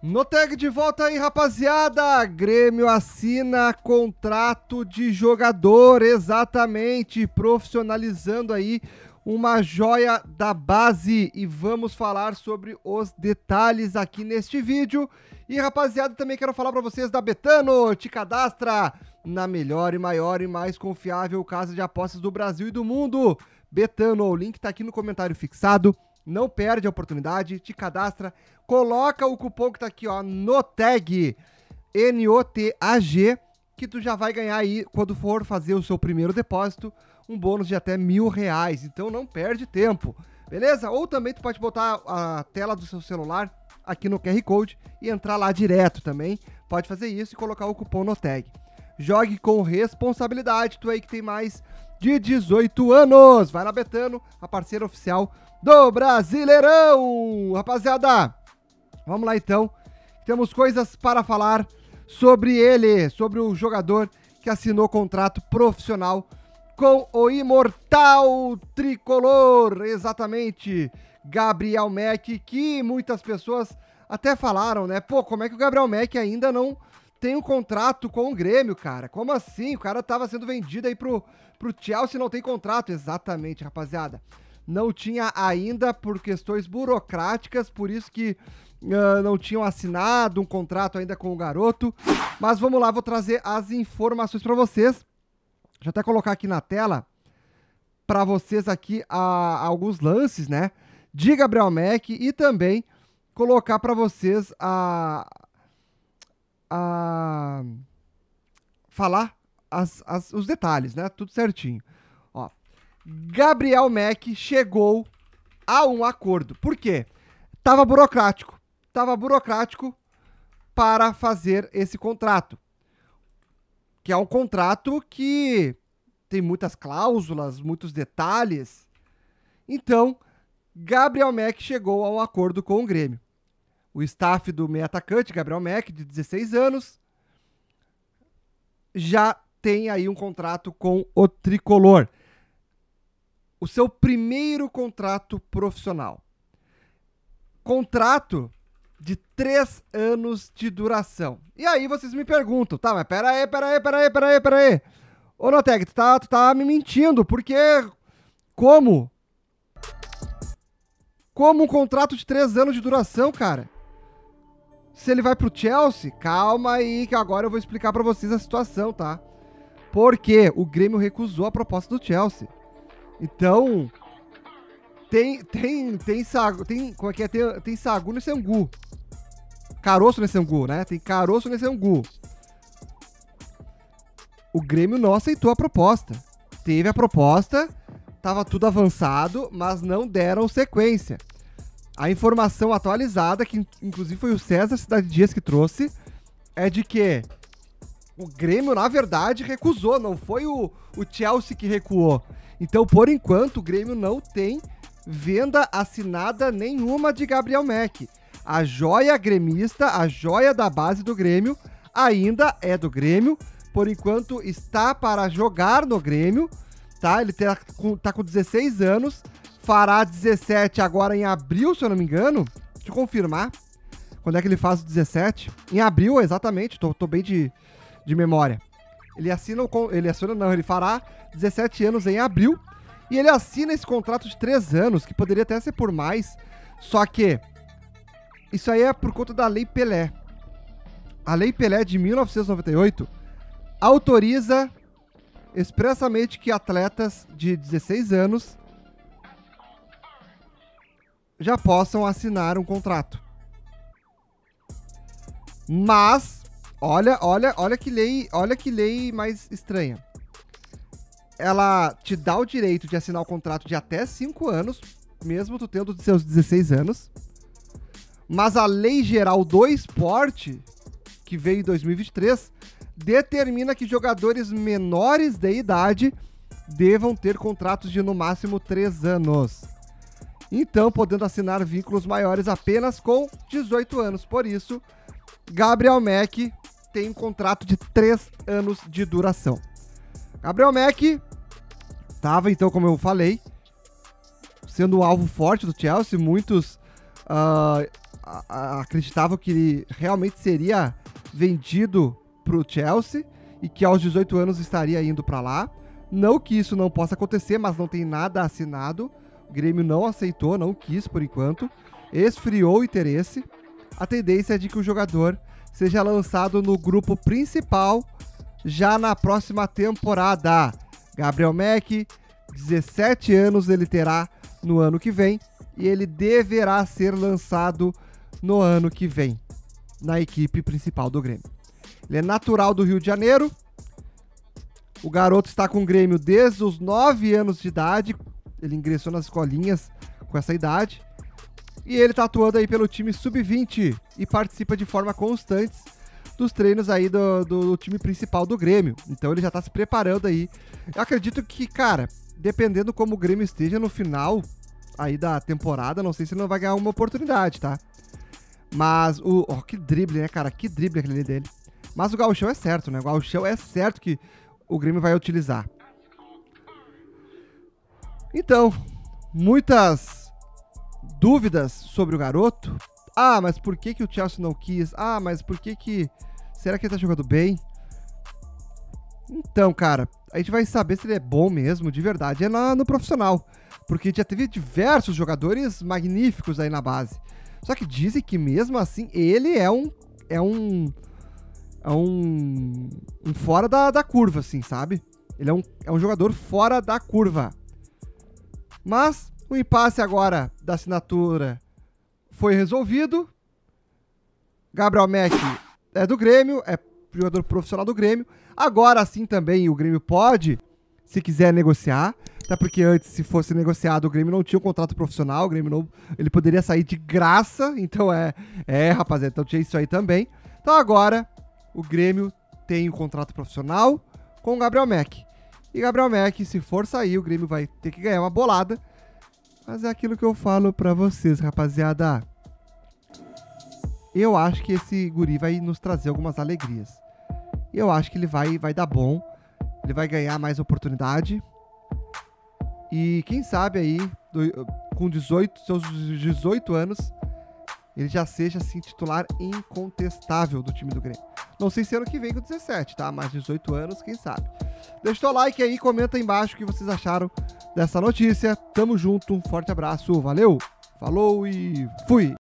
No tag de volta aí, rapaziada. Grêmio assina contrato de jogador, exatamente, profissionalizando aí uma joia da base e vamos falar sobre os detalhes aqui neste vídeo. E rapaziada, também quero falar para vocês da Betano, te cadastra na melhor e maior e mais confiável casa de apostas do Brasil e do mundo. Betano, o link tá aqui no comentário fixado. Não perde a oportunidade, te cadastra, coloca o cupom que tá aqui, ó, no tag NOTAG, que tu já vai ganhar aí, quando for fazer o seu primeiro depósito, um bônus de até mil reais. Então não perde tempo, beleza? Ou também tu pode botar a tela do seu celular aqui no QR Code e entrar lá direto também. Pode fazer isso e colocar o cupom no tag. Jogue com responsabilidade, tu aí que tem mais de 18 anos. Vai na Betano, a parceira oficial do Brasileirão. Rapaziada, vamos lá então. Temos coisas para falar sobre ele, sobre o jogador que assinou contrato profissional com o imortal tricolor, exatamente, Gabriel Mack, que muitas pessoas até falaram, né? Pô, como é que o Gabriel Mack ainda não tem um contrato com o Grêmio, cara? Como assim? O cara tava sendo vendido aí pro, pro Chelsea não tem contrato. Exatamente, rapaziada não tinha ainda por questões burocráticas, por isso que uh, não tinham assinado um contrato ainda com o garoto. Mas vamos lá, vou trazer as informações para vocês. Deixa eu até colocar aqui na tela para vocês aqui uh, alguns lances, né? De Gabriel Mack e também colocar para vocês a, a falar as, as, os detalhes, né? Tudo certinho. Gabriel Mack chegou a um acordo. Por quê? Tava burocrático. Tava burocrático para fazer esse contrato. Que é um contrato que tem muitas cláusulas, muitos detalhes. Então, Gabriel Mack chegou a um acordo com o Grêmio. O staff do meio atacante, Gabriel Mack, de 16 anos, já tem aí um contrato com o Tricolor o seu primeiro contrato profissional. Contrato de três anos de duração. E aí vocês me perguntam, tá, mas pera aí, pera aí, pera aí, pera aí, pera aí. Ô Noteg, tu tá, tu tá me mentindo, porque como? Como um contrato de três anos de duração, cara? Se ele vai pro Chelsea, calma aí que agora eu vou explicar para vocês a situação, tá? Porque o Grêmio recusou a proposta do Chelsea. Então, tem tem tem sagu, tem como é que é? Tem, tem sagu nesse angu. Caroço nesse angu, né? Tem caroço nesse angu. O Grêmio não aceitou a proposta. Teve a proposta, tava tudo avançado, mas não deram sequência. A informação atualizada, que inclusive foi o César Cidade Dias que trouxe, é de que o Grêmio, na verdade, recusou, não foi o, o Chelsea que recuou. Então, por enquanto, o Grêmio não tem venda assinada nenhuma de Gabriel Mack. A joia gremista, a joia da base do Grêmio, ainda é do Grêmio. Por enquanto, está para jogar no Grêmio, tá? Ele tá com, tá com 16 anos, fará 17 agora em abril, se eu não me engano. Deixa eu confirmar. Quando é que ele faz o 17? Em abril, exatamente. Tô, tô bem de, de memória. Ele assina, o, ele assina não, ele fará 17 anos em abril. E ele assina esse contrato de 3 anos, que poderia até ser por mais. Só que isso aí é por conta da Lei Pelé. A Lei Pelé de 1998 autoriza expressamente que atletas de 16 anos já possam assinar um contrato. Mas olha, olha, olha que lei, olha que lei mais estranha ela te dá o direito de assinar o contrato de até 5 anos, mesmo tu tendo seus 16 anos. Mas a Lei Geral do Esporte, que veio em 2023, determina que jogadores menores de idade devam ter contratos de no máximo 3 anos. Então, podendo assinar vínculos maiores apenas com 18 anos. Por isso, Gabriel Mack tem um contrato de 3 anos de duração. Gabriel Mack estava, então, como eu falei, sendo um alvo forte do Chelsea. Muitos uh, acreditavam que ele realmente seria vendido pro Chelsea e que aos 18 anos estaria indo para lá. Não que isso não possa acontecer, mas não tem nada assinado. Grêmio não aceitou, não quis por enquanto. Esfriou o interesse. A tendência é de que o jogador seja lançado no grupo principal já na próxima temporada. Gabriel Mack, 17 anos ele terá no ano que vem e ele deverá ser lançado no ano que vem na equipe principal do Grêmio. Ele é natural do Rio de Janeiro. O garoto está com o Grêmio desde os 9 anos de idade. Ele ingressou nas escolinhas com essa idade. E ele está atuando aí pelo time sub-20 e participa de forma constante dos treinos aí do, do, do, time principal do Grêmio. Então ele já está se preparando aí. Eu acredito que, cara, dependendo como o Grêmio esteja no final aí da temporada, não sei se ele não vai ganhar uma oportunidade, tá? Mas o. Ó, oh, que drible, né, cara? Que drible aquele dele. Mas o Gauchão é certo, né? O Gauchão é certo que o Grêmio vai utilizar. Então, muitas dúvidas sobre o garoto. Ah, mas por que, que o Chelsea não quis? Ah, mas por que que... Será que ele tá jogando bem? Então, cara, a gente vai saber se ele é bom mesmo, de verdade, é no, no profissional. Porque já teve diversos jogadores magníficos aí na base. Só que dizem que mesmo assim, ele é um... É um é um, um fora da, da curva, assim, sabe? Ele é um, é um jogador fora da curva. Mas o impasse agora da assinatura foi resolvido. Gabriel Mack é do Grêmio, é jogador profissional do Grêmio. Agora sim também o Grêmio pode, se quiser negociar. Até porque antes, se fosse negociado, o Grêmio não tinha um contrato profissional, o Grêmio não, ele poderia sair de graça. Então é, é, rapaziada, então tinha isso aí também. Então agora o Grêmio tem um contrato profissional com o Gabriel Mack. E Gabriel Mack, se for sair, o Grêmio vai ter que ganhar uma bolada. Mas é aquilo que eu falo pra vocês, rapaziada. Eu acho que esse guri vai nos trazer algumas alegrias. Eu acho que ele vai, vai dar bom. Ele vai ganhar mais oportunidade. E quem sabe aí, do, com 18, seus 18 anos, ele já seja assim titular incontestável do time do Grêmio. Não sei se ano que vem com 17, tá? Mais 18 anos, quem sabe. Deixa o like aí, comenta aí embaixo o que vocês acharam dessa notícia. Tamo junto, um forte abraço, valeu, falou e fui!